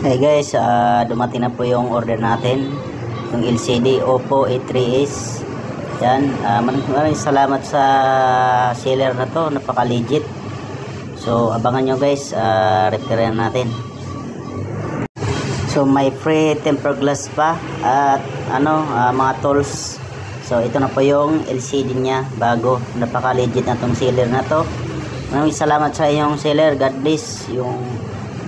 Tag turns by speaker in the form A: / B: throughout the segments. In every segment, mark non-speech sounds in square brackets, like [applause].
A: Hey guys, ah, dumating na po yung order natin. Yung LCD Oppo A3s. Yan, ah, maraming salamat sa seller na to, napaka legit. So abangan nyo guys, uh, repair natin. So may free tempered glass pa at ano, ah, mga tools. So ito na po yung LCD niya, bago. Napaka legit na tong seller na to. Maraming salamat sa inyong seller, God bless. Yung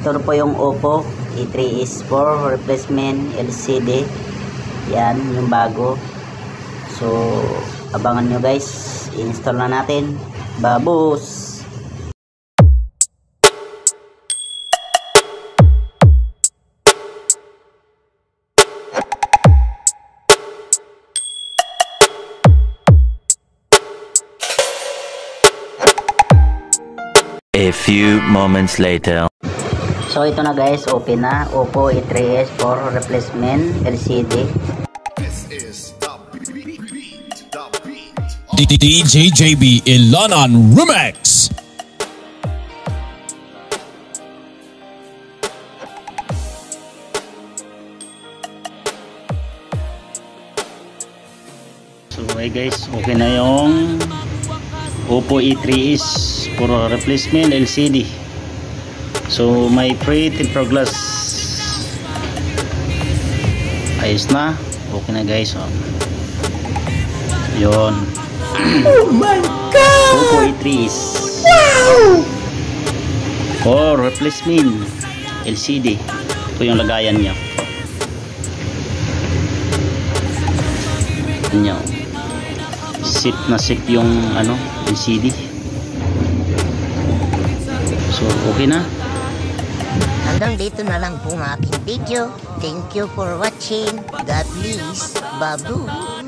A: ito po yung Oppo A3 is for replacement LCD. Yan, yung bago. So, abangan nyo guys. I-install na natin. Babos!
B: A few moments later.
A: So, ito na guys. Open na. Oppo A3s for replacement LCD.
C: DJ JB Ilanan Remix.
A: So, hey guys. Okay na yung Oppo A3 is for replacement LCD. So may free tempered glass. Ayos na. Okay na guys. Oh. Yun. [clears throat] Oh my God! Oppo A3 is wow! for replacement LCD. Ito yung lagayan niya. Nyo. Sip na sip yung ano, LCD. So, okay na.
D: Hanggang dito na lang po ang aking video. Thank you for watching. God bless. Babu.